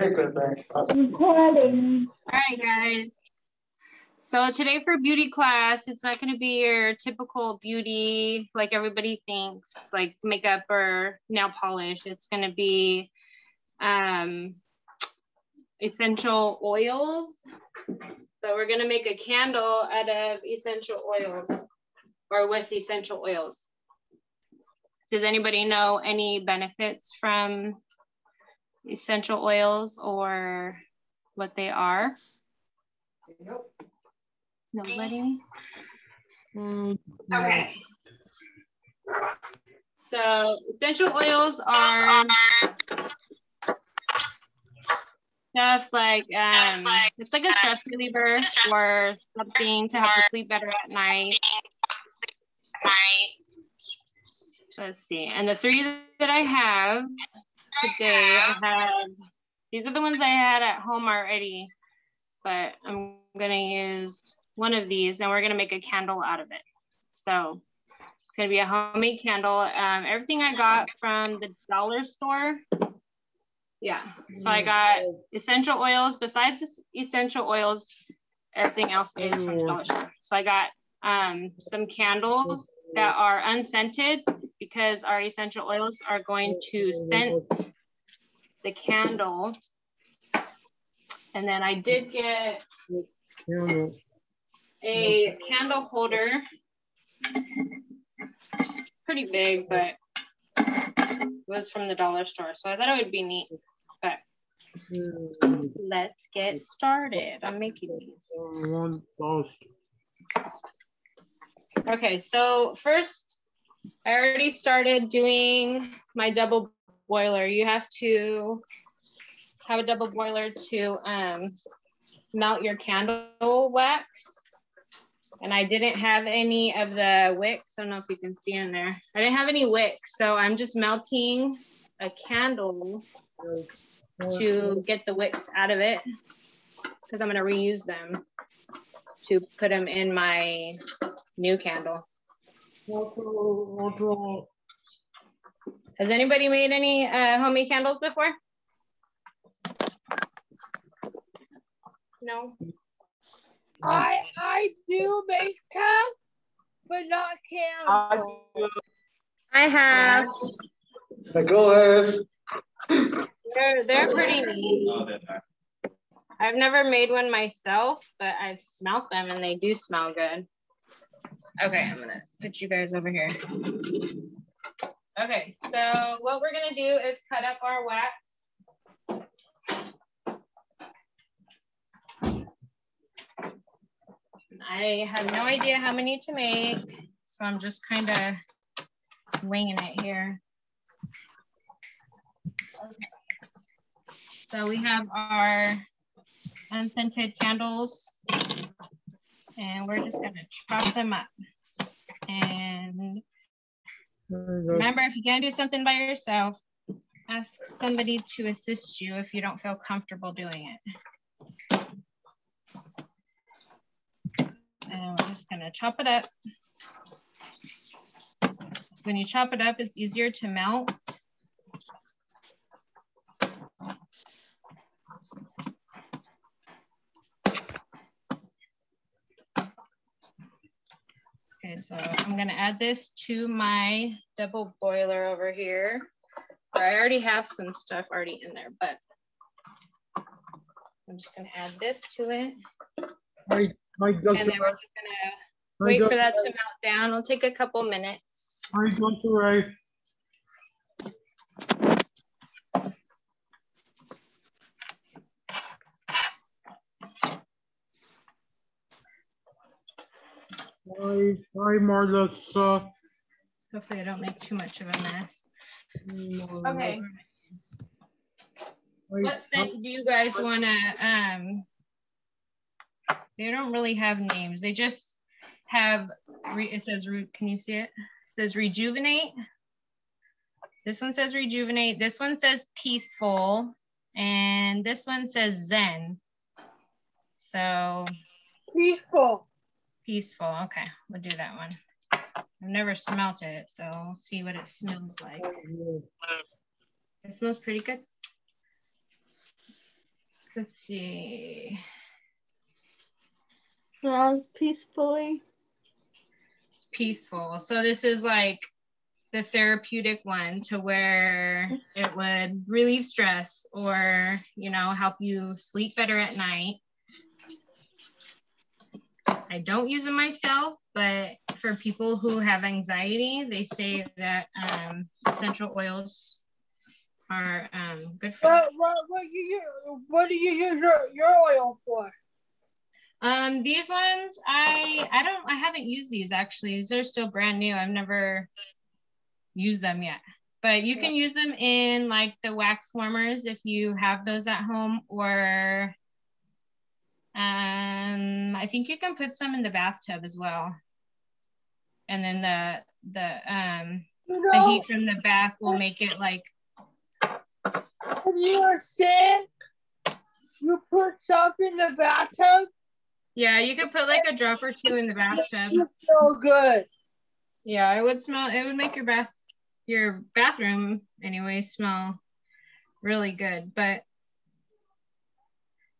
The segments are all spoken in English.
Recording. All right, guys. So today for beauty class, it's not going to be your typical beauty like everybody thinks, like makeup or nail polish. It's going to be um, essential oils. So we're going to make a candle out of essential oils or with essential oils. Does anybody know any benefits from essential oils or what they are? Nope. Nobody? Mm, okay. So essential oils are stuff like um, it's like a stress reliever or something to help you sleep better at night. Let's see. And the three that I have today, I have these are the ones I had at home already, but I'm gonna use one of these and we're gonna make a candle out of it. So it's gonna be a homemade candle. Um, everything I got from the dollar store. Yeah, so I got essential oils. Besides essential oils, everything else is from the dollar store. So I got um, some candles that are unscented because our essential oils are going to scent the candle. And then I did get a candle holder. It's pretty big, but it was from the dollar store. So I thought it would be neat. But let's get started. I'm making these. Okay, so first, I already started doing my double boiler. You have to have a double boiler to um, melt your candle wax. And I didn't have any of the wicks. I don't know if you can see in there. I didn't have any wicks. So I'm just melting a candle to get the wicks out of it because I'm going to reuse them to put them in my new candle. Has anybody made any uh, homemade candles before? No. I I do make them, but not candles. I have. Go ahead. They're they're pretty neat. I've never made one myself, but I've smelt them and they do smell good. Okay, I'm gonna put you guys over here. Okay, so what we're gonna do is cut up our wax. I have no idea how many to make, so I'm just kind of winging it here. Okay. So we have our unscented candles and we're just gonna chop them up. And remember, if you can't do something by yourself, ask somebody to assist you if you don't feel comfortable doing it. And we're just gonna chop it up. So when you chop it up, it's easier to melt. Okay, so I'm gonna add this to my double boiler over here. I already have some stuff already in there, but I'm just gonna add this to it. My, my and then we're just gonna wait for that to melt down. It'll take a couple minutes. Hi, Dr. Hi, hi, Marlissa. Hopefully I don't make too much of a mess. Okay. What scent do you guys want to, um, they don't really have names. They just have, it says, can you see it? It says rejuvenate. This one says rejuvenate. This one says peaceful. And this one says zen. So. Peaceful peaceful. Okay, we'll do that one. I've never smelt it, so we'll see what it smells like. It smells pretty good. let's see. Sounds peacefully. It's peaceful. So this is like the therapeutic one to where it would relieve stress or, you know, help you sleep better at night. I don't use it myself, but for people who have anxiety, they say that um, essential oils are um, good for What, what, what, you, use- what do you use your, your oil for? Um, these ones, I I don't I haven't used these actually. They're still brand new. I've never used them yet. But you can use them in like the wax warmers if you have those at home, or um, I think you can put some in the bathtub as well. And then the the um You the heat from the bath will make it like when you are sick, you put stuff in the bathtub, yeah, you could put like a drop or two in the bathtub. so good. Yeah, it would smell. It would make your bath, your bathroom anyway, smell really good. But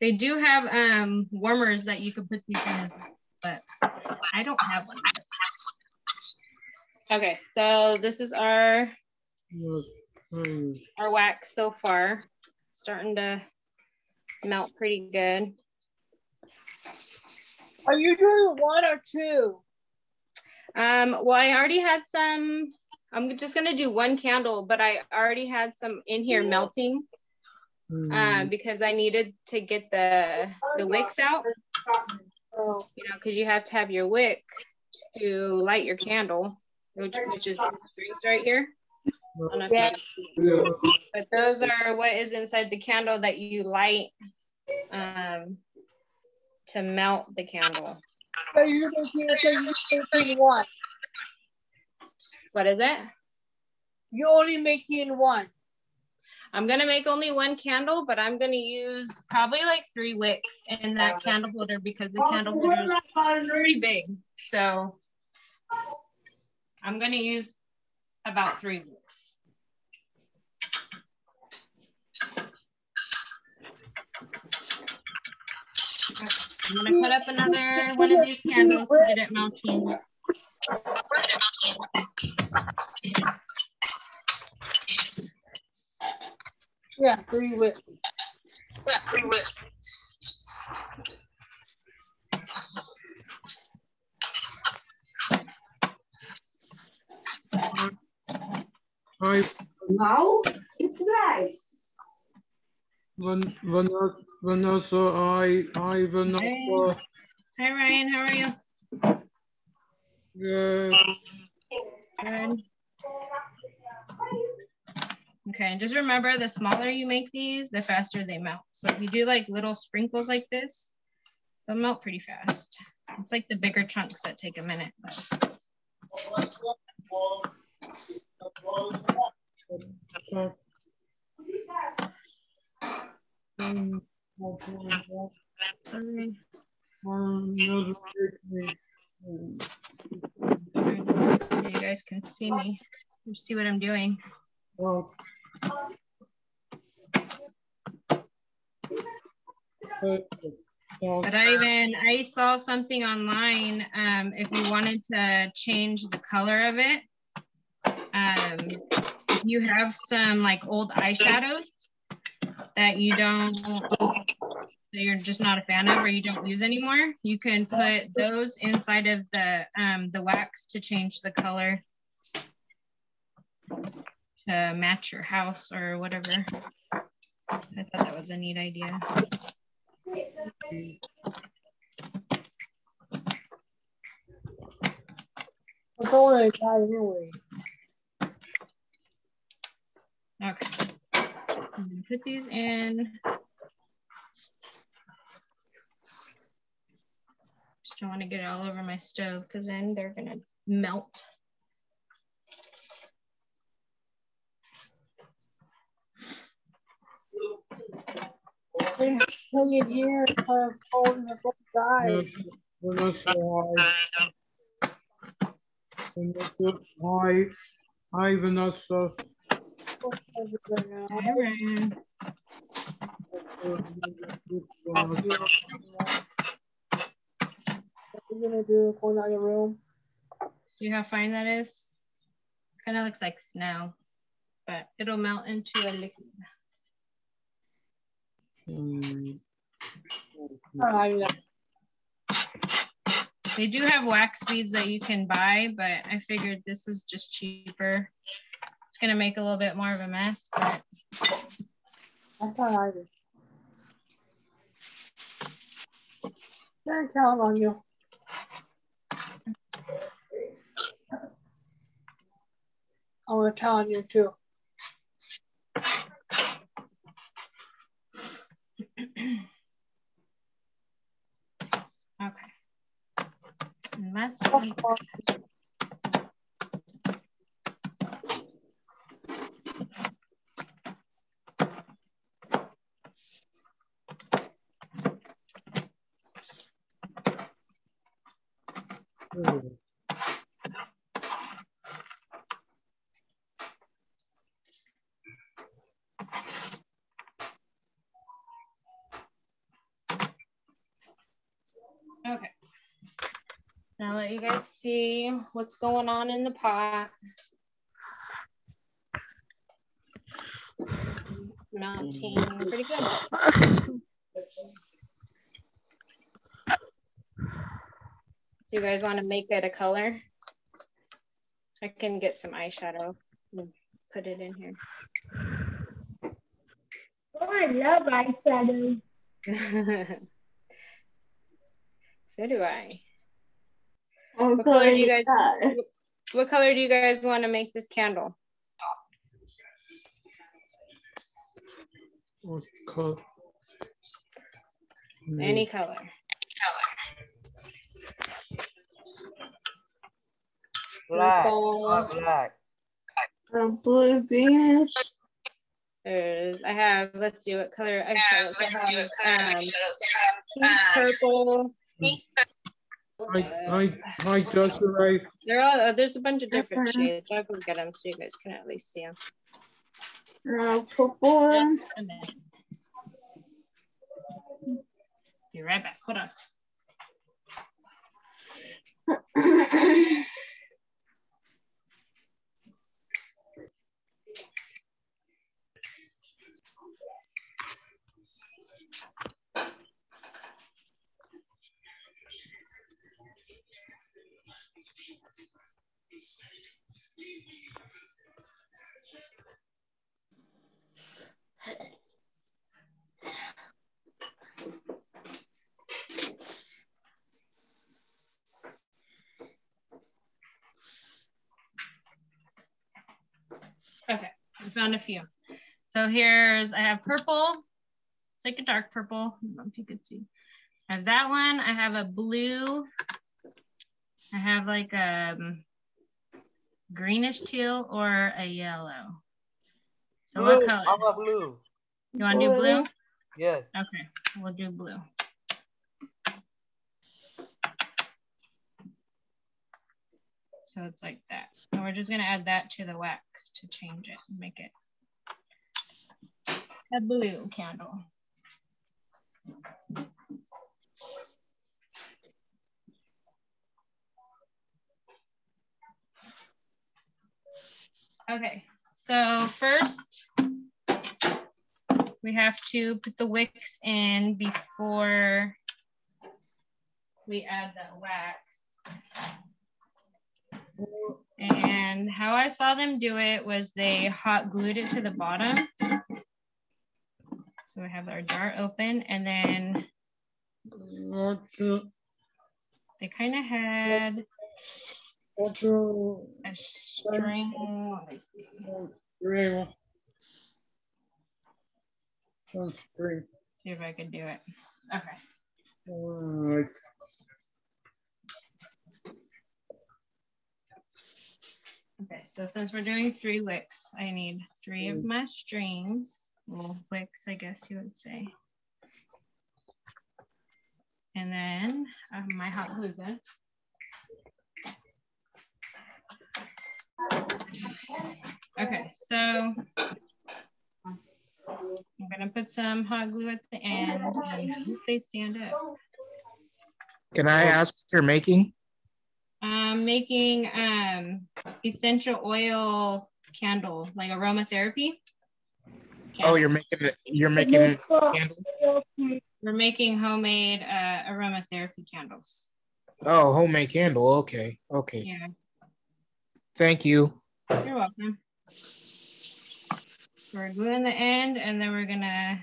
they do have um warmers that you could put these in as well. But I don't have one. Okay, so this is our our wax so far. Starting to melt pretty good. Are you doing one or two? Um, well, I already had some. I'm just gonna do one candle, but I already had some in here melting. Um, because I needed to get the the wicks out, Oh, you know, because you have to have your wick to light your candle, which which is strings right here. I don't know if you Yeah. But those are what is inside the candle that you light um, to melt the candle. so you're making, so you're making one. What is it? You're only making one. I'm gonna make only one candle, but I'm gonna use probably like three wicks in that candle holder because the candle holder is pretty big. So I'm gonna use about three wicks. I'm gonna put up another one of these candles to get it melting. Yeah, three with. Hi, Now it's right. Van- Vanessa, Vanessa, I, I, Vanessa, Hi Ryan, how are you? good. Good. Okay, and just remember the smaller you make these, the faster they melt. So if you do like little sprinkles like this, they'll melt pretty fast. It's like the bigger chunks that take a minute. So- you guys can see me, see what I'm doing. Well, but- I even I saw something online. Um, if you wanted to change the color of it, um, you have some like old eyeshadows that you don't that you're just not a fan of or you don't use anymore, you can put those inside of the um, the wax to change the color to match your house or whatever. I thought that was a neat idea. I'm gonna put these in. Just don't want to get it all over my stove because then they're gonna melt. It here, kind of holding the both sides. Vanessa, hi. Vanessa, hi. Hi, Vanessa. Hi, Ryan. What are you gonna do? Going out your room? See how fine that is? Kind of looks like snow, but it'll melt into a liquid. They do have wax beads that you can buy, but I figured this is just cheaper. It's gonna make a little bit more of a mess, but I thought I count on you. I want to count on you too. Okay. And that's mm. Okay. Now let you guys see what's going on in the pot. It's melting pretty good. You guys want to make it a color? I can get some eyeshadow and put it in here. Oh, I love eyeshadow. so do I. What What color do you guys what color do you guys want to make this candle? What color? Any color. Black. Purple. Not black. Um, blue, greenish. There's I have let's see what color eyeshadows I have. Um, pink, purple. Hi, hi, hi, Desiree. They're uh, there's a bunch of different Okay. shades. I'll get them so you guys can at least see them. Uh, purple one. Be right back. Hold on. Okay, I found a few. So here's, I have purple. It's like a dark purple. I don't know if you could see. I have that one. I have a blue. I have like a um, greenish teal or a yellow. So blue. what color? How about blue? You want to do blue? Yes. Okay, we'll do blue. So it's like that. And we're just gonna add that to the wax to change it and make it a blue candle. Okay, so first we have to put the wicks in before we add the wax. And how I saw them do it was they hot glued it to the bottom. So we have our jar open and then they kind of had a, string. let me see. what's string? String? See if I can do it. Okay. Okay, so since we're doing three wicks, I need three of mm. my strings. Well, wicks, I guess you would say. And then I have my hot glue gun. Okay, so I'm gonna put put some hot glue at the end and hope they stand up. Can I ask what you're making? I'm making um, essential oil candle, like aromatherapy. Oh, you're making it. You're making it candle. We're making homemade uh, aromatherapy candles. Oh, homemade candle. Okay. Okay. Yeah, Thank you. you're welcome. We're gluing the end and then we're gonna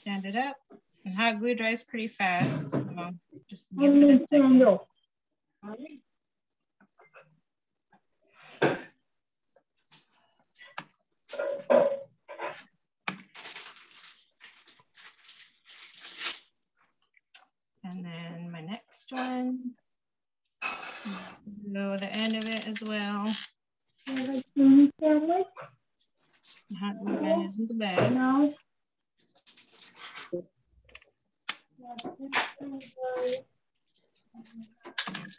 stand it up. And hot glue dries pretty fast, so just give it a second. And then my next one, go the end of it as well. Gun isn't the best. And last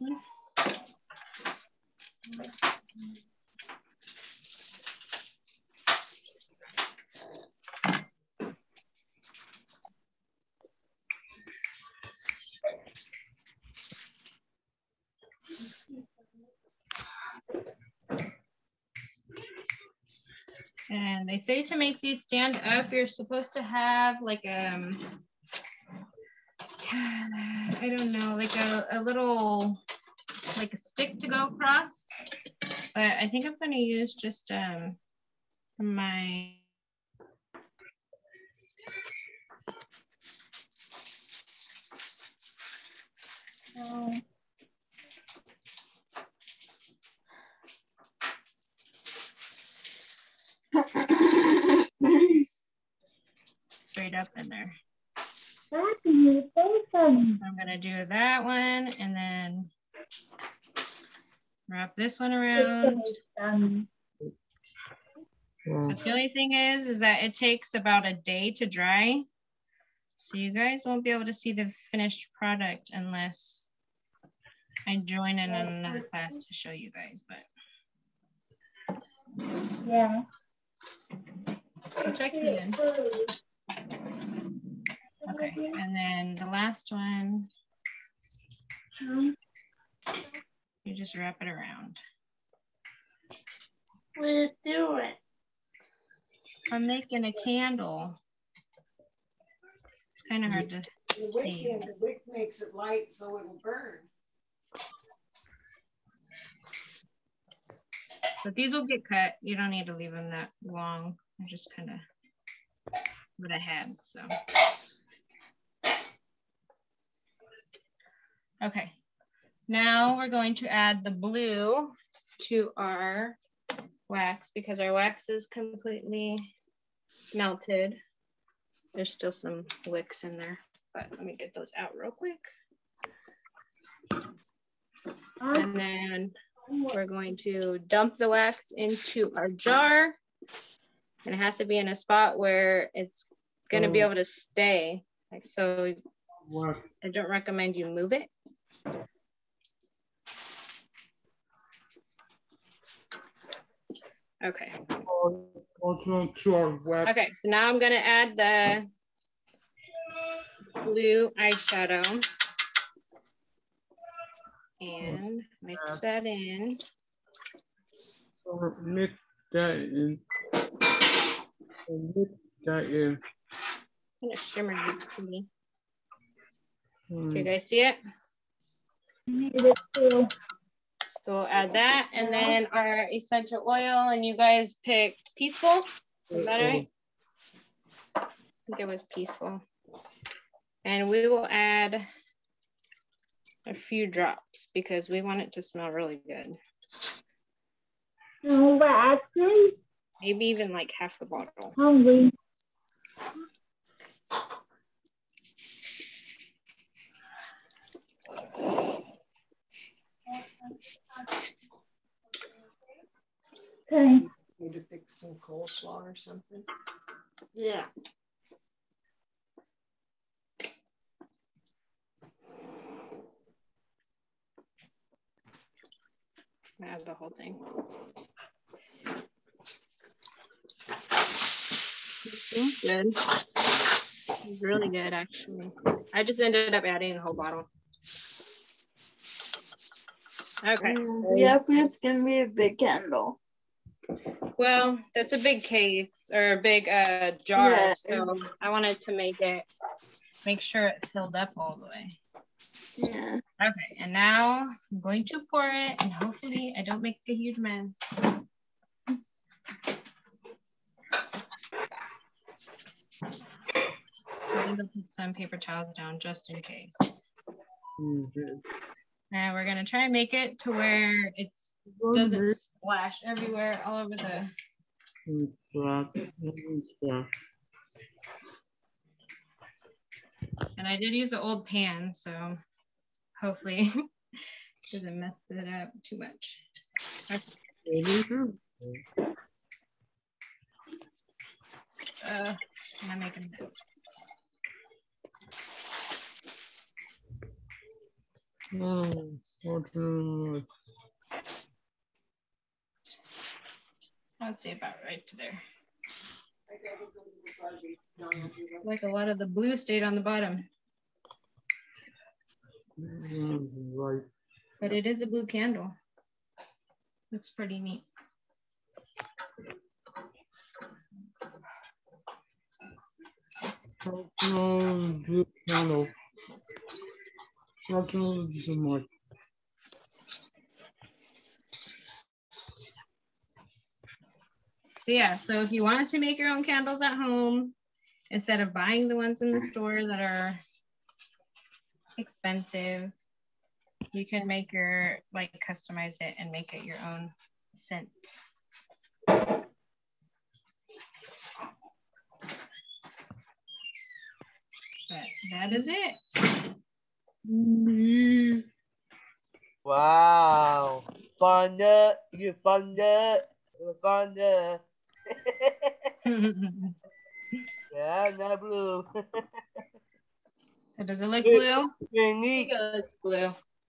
one. And they say to make these stand up, you're supposed to have like um I don't know, like a, a little a stick to go across. But I think I'm gonna use just um my straight up in there. I'm gonna do that one and then wrap this one around. Well, um, But the only thing is, is that it takes about a day to dry. So you guys won't be able to see the finished product unless I join in on another class to show you guys, but Yeah. I'll check the end. Okay, and then the last one, um, you just wrap it around. What are you doing? I'm making a candle. It's kind of hard to The wick, see. the wick makes it light so it'll burn. But these will get cut. You don't need to leave them that long. I just kind of what I had, so. Okay, now we're going to add the blue to our wax because our wax is completely melted. There's still some wicks in there, but let me get those out real quick. And then we're going to dump the wax into our jar. And it has to be in a spot where it's gonna be Oh. able to stay. Like so? I don't recommend you move it. Okay, Also to our web. okay, so now I'm gonna add the blue eyeshadow. And mix that in. Or mix that in. Or Mix that in. Kind of shimmered, it's pretty. Hmm. Do you guys see it? So we'll add that and then our essential oil and you guys picked peaceful. Is that right? I think it was peaceful. And we will add a few drops because we want it to smell really good. No, actually Maybe even like half the bottle. Okay. Need to fix some coleslaw or something. Yeah. add the whole thing. Seems good. It's really good, actually. I just ended up adding the whole bottle. Okay. Mm, yep, it's gonna be a big candle. Well, that's a big case or a big uh, jar. Yeah. So I wanted to make it, make sure it filled up all the way. Yeah. Okay, and now I'm going to pour it and hopefully I don't make a huge mess. So I'm gonna put some paper towels down just in case. Okay. And we're gonna try and make it to where it doesn't splash everywhere all over the, It's flat. It's flat. and I did use the old pan, so hopefully doesn't mess it up too much. Uh, I'm making a mess. Oh. I'd say about right to there. Like a lot of the blue stayed on the bottom, Right. but it is a blue candle. Looks pretty neat. Blue candle. Fortunately, so much. But yeah, so if you wanted to make your own candles at home, instead of buying the ones in the store that are expensive, you can make your, like customize it and make it your own scent. But that is it. Wow. Thunder, uh, you thunder, you uh, thunder. Uh. Yeah, not blue. so does it look blue? It looks blue.